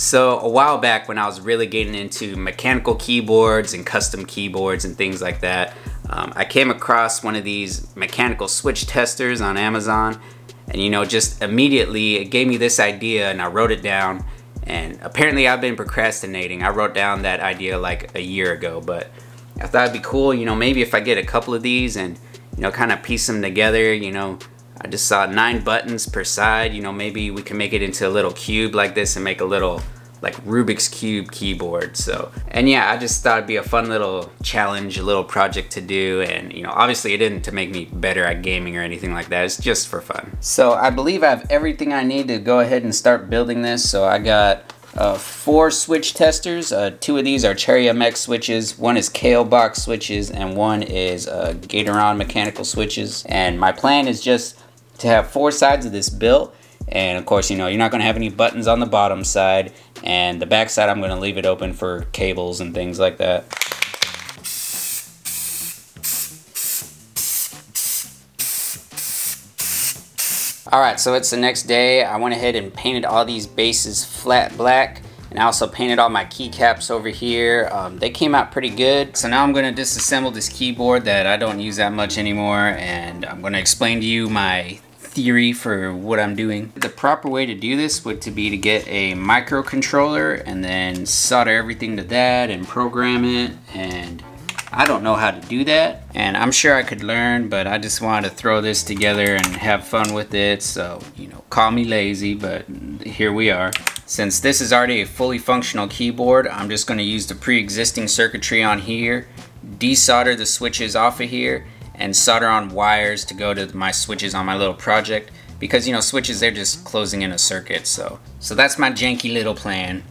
So a while back when I was really getting into mechanical keyboards and custom keyboards and things like that, um, I came across one of these mechanical switch testers on Amazon and you know just immediately it gave me this idea and I wrote it down and apparently I've been procrastinating. I wrote down that idea like a year ago but I thought it'd be cool you know maybe if I get a couple of these and you know kind of piece them together you know I just saw nine buttons per side. You know, maybe we can make it into a little cube like this and make a little like Rubik's Cube keyboard. So, and yeah, I just thought it'd be a fun little challenge, a little project to do. And, you know, obviously it didn't to make me better at gaming or anything like that. It's just for fun. So I believe I have everything I need to go ahead and start building this. So I got uh, four switch testers. Uh, two of these are Cherry MX switches. One is Kailh box switches and one is uh, Gateron mechanical switches. And my plan is just to have four sides of this built and of course you know you're not going to have any buttons on the bottom side and the back side I'm going to leave it open for cables and things like that. Alright, so it's the next day. I went ahead and painted all these bases flat black. And I also painted all my keycaps over here. Um, they came out pretty good. So now I'm gonna disassemble this keyboard that I don't use that much anymore. And I'm gonna explain to you my theory for what I'm doing. The proper way to do this would to be to get a microcontroller and then solder everything to that and program it and I don't know how to do that and I'm sure I could learn but I just wanted to throw this together and have fun with it so you know call me lazy but here we are. Since this is already a fully functional keyboard I'm just going to use the pre-existing circuitry on here desolder the switches off of here and solder on wires to go to my switches on my little project because you know switches they're just closing in a circuit so so that's my janky little plan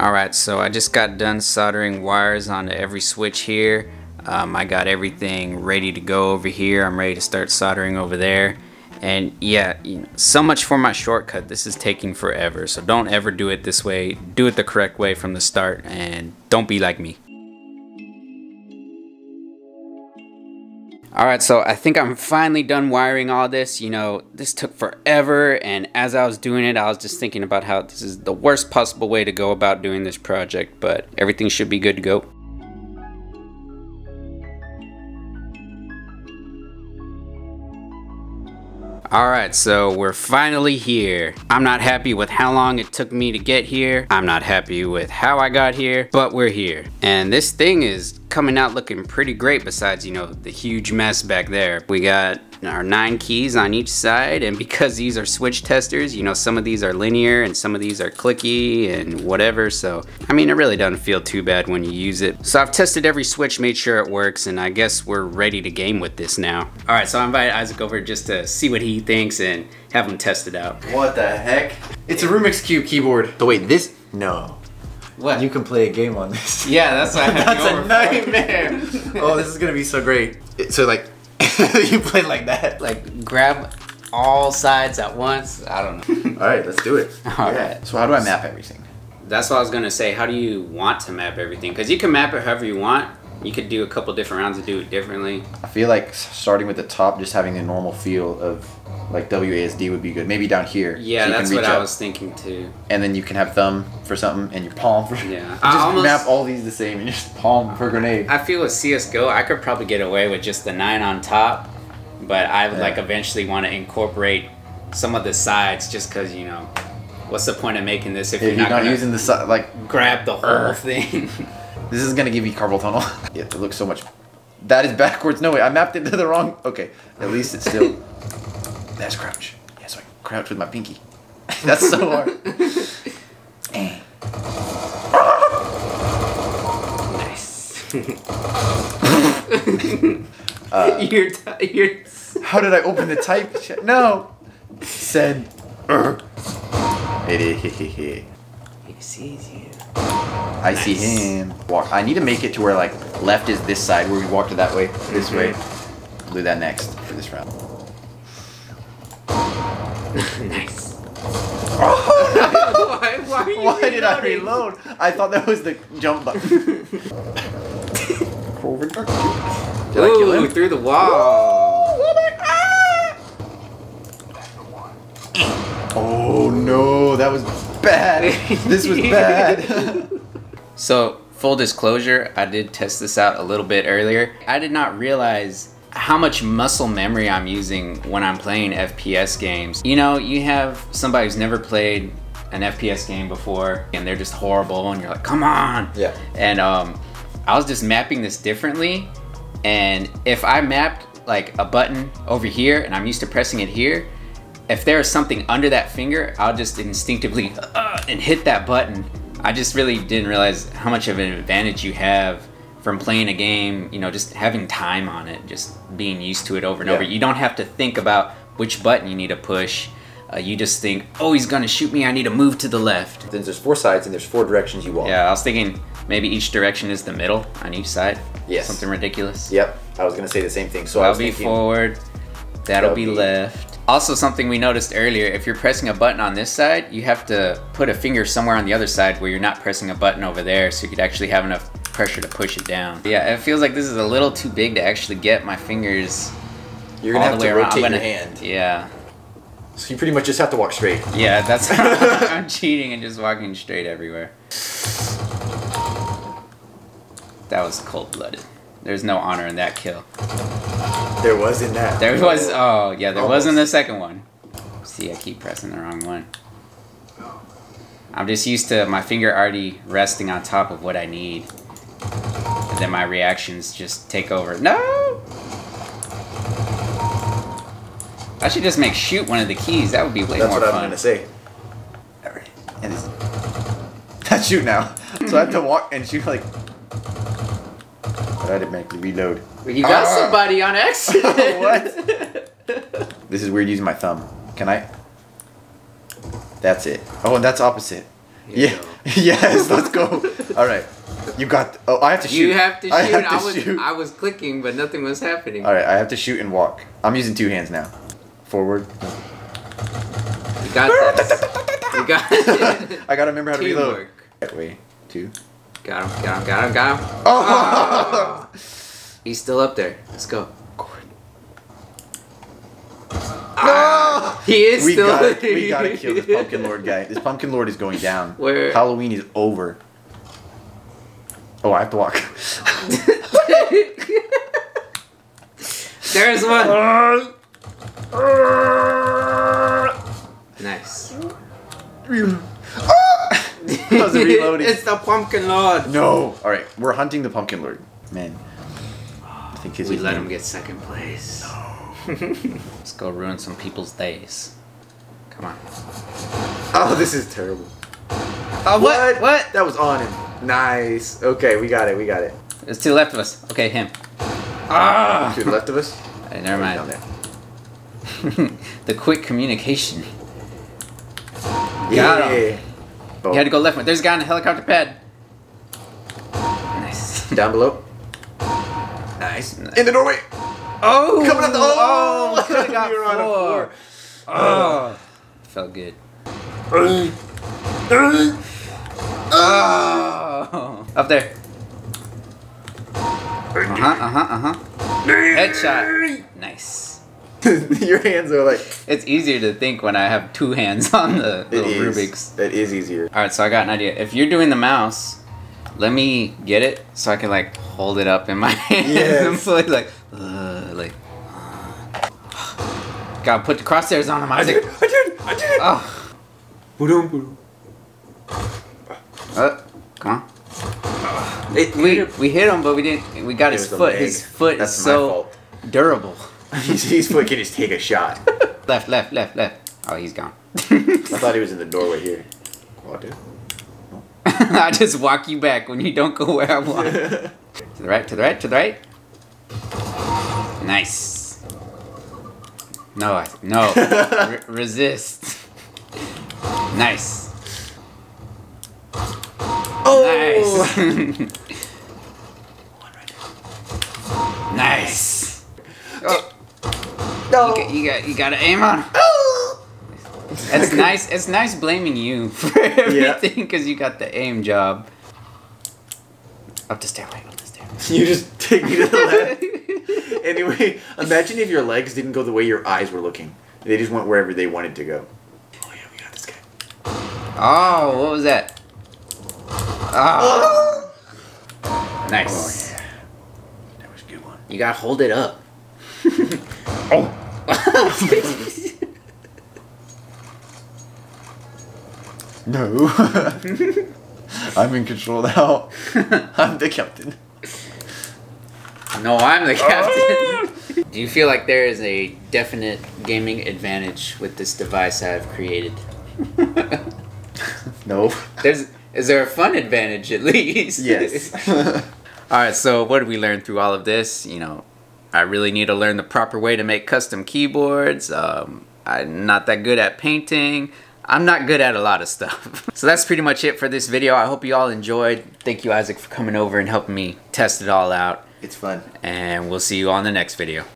Alright, so I just got done soldering wires onto every switch here. Um, I got everything ready to go over here. I'm ready to start soldering over there. And yeah, you know, so much for my shortcut. This is taking forever. So don't ever do it this way. Do it the correct way from the start and don't be like me. Alright, so I think I'm finally done wiring all this. You know, this took forever, and as I was doing it, I was just thinking about how this is the worst possible way to go about doing this project, but everything should be good to go. Alright, so we're finally here. I'm not happy with how long it took me to get here. I'm not happy with how I got here, but we're here. And this thing is coming out looking pretty great besides, you know, the huge mess back there. We got our nine keys on each side and because these are switch testers you know some of these are linear and some of these are clicky and whatever so I mean it really doesn't feel too bad when you use it so I've tested every switch made sure it works and I guess we're ready to game with this now all right so I invited Isaac over just to see what he thinks and have him test it out what the heck it's a Rubik's Cube keyboard but wait this no what? You can play a game on this. Yeah, that's what That's a nightmare. oh, this is gonna be so great. So like, you play like that. Like grab all sides at once. I don't know. all right, let's do it. All yeah. right. So how do I map everything? That's what I was gonna say. How do you want to map everything? Because you can map it however you want. You could do a couple different rounds to do it differently. I feel like starting with the top, just having a normal feel of like WASD would be good. Maybe down here. Yeah, so that's what up. I was thinking too. And then you can have thumb for something and your palm for. Yeah. just almost, map all these the same and just palm for grenade. I feel with CS:GO, I could probably get away with just the nine on top, but I would yeah. like eventually want to incorporate some of the sides just because you know. What's the point of making this if, if you're, not, not using the side like grab the whole uh, thing? this is gonna give you carpal tunnel. yeah, it looks so much. That is backwards. No way, I mapped it to the wrong. Okay, at least it's still. That's crouch Yeah, so I crouch with my pinky. That's so hard. nice. uh, you're, you're how did I open the type? No. Said. he sees you. I nice. see him. Walk. I need to make it to where like left is this side, where we walked it that way, this mm -hmm. way. I'll do that next for this round nice. Oh, why, why, why did I reload? I thought that was the jump button. Forward. Did Ooh, I kill him? through the wall. Ah! Oh no, that was bad. this was bad. so, full disclosure, I did test this out a little bit earlier. I did not realize how much muscle memory I'm using when I'm playing FPS games. You know, you have somebody who's never played an FPS game before and they're just horrible and you're like, come on. Yeah. And um, I was just mapping this differently. And if I mapped like a button over here and I'm used to pressing it here, if there is something under that finger, I'll just instinctively uh, and hit that button. I just really didn't realize how much of an advantage you have from playing a game, you know, just having time on it, just being used to it over and Yeah. over. You don't have to think about which button you need to push. Uh, you just think, oh, he's gonna shoot me, I need to move to the left. Then there's four sides and there's four directions you walk. Yeah, I was thinking maybe each direction is the middle on each side. Yes. Something ridiculous. Yep. I was gonna say the same thing. So I'll be thinking, forward. That'll That'll be be- left. Also, something we noticed earlier: if you're pressing a button on this side, you have to put a finger somewhere on the other side where you're not pressing a button over there, so you could actually have enough pressure to push it down. Yeah, it feels like this is a little too big to actually get my fingers you're gonna have the way to rotate I'm your hand. Yeah, So you pretty much just have to walk straight. yeah, that's I'm cheating and just walking straight everywhere. That was cold-blooded. There's no honor in that kill. There was in that. There was oh yeah, there was in the second one. See, I keep pressing the wrong one. I'm just used to my finger already resting on top of what I need. And then my reactions just take over. No! I should just make shoot one of the keys. That would be way more. fun. That's what I'm gonna say. Alright. And it's I shoot now. So I have to walk and shoot like But I automatically reload. You got Ah. somebody on accident. What? This is weird using my thumb. Can I? That's it. Oh, and that's opposite. Here yeah. yes, let's go. All right. You got. Oh, I have to shoot. You have to shoot. I I, have to was shoot. I was clicking, but nothing was happening. All right, I have to shoot and walk. I'm using two hands now. Forward. You got this. You got it. I gotta remember how to reload. Teamwork. That way. Two. Got him, got him, got him, got him. Oh! He's still up there. Let's go. No! Ah, he is We still gotta, we gotta kill this pumpkin lord guy. This pumpkin lord is going down. Where- Halloween is over. Oh, I have to walk. There's one. Nice. How's it reloading? it's the pumpkin lord. No. All right, we're hunting the pumpkin lord. Man. I think We let name- him get second place. Let's go ruin some people's days. Come on. Oh, this is terrible. Oh, What? What? That was on him. Nice. Okay, we got it. We got it. There's two left of us. Okay, him. Ah! To the left of us. Hey, never Down mind. there. the quick communication. Got him. Oh, You had to go left. There's a guy on the helicopter pad. Nice. down below. Nice. In the doorway. Oh! Coming up the- Oh! oh! Could've got We were on a four. Oh! Felt good. Oh! Up there. Uh huh, uh huh, uh huh. Headshot. Nice. Your hands are like. It's easier to think when I have two hands on the It little is. Rubik's. That is easier. Alright, so I got an idea. If you're doing the mouse, let me get it so I can like hold it up in my hands and Yes. play like, uh, like. Gotta put the crosshairs on him, Isaac. I did. it! I did. it Oh, Boom, boom. uh, come on. It, We we hit him, but we didn't. We got It his foot. His foot That's is so durable. his, his foot can just take a shot. Left, left, left, left. Oh, he's gone. I thought he was in the doorway here. Oh, dude. I just walk you back when you don't go where I want. to the right, to the right, to the right. Nice. No, I, no. Re- resist. Nice. Nice. Oh, No. you, got, you got you got to aim on. It's nice. It's nice blaming you for everything because you got the aim job. Up the stairway. Up the stairway. You just take me to the left. anyway, imagine if your legs didn't go the way your eyes were looking. They just went wherever they wanted to go. Oh yeah, we got this guy. Oh, what was that? Ah. Oh. Nice. yeah. That was a good one. You gotta hold it up. Oh. No. I'm in control now. I'm the captain. no, I'm the captain. Ah. Do you feel like there is a definite gaming advantage with this device I've created? No. There's is there a fun advantage at least? Yes. All right, so what did we learn through all of this? You know, I really need to learn the proper way to make custom keyboards. Um, I'm not that good at painting. I'm not good at a lot of stuff. so that's pretty much it for this video. I hope you all enjoyed. Thank you, Isaac, for coming over and helping me test it all out. it's fun. And we'll see you on the next video.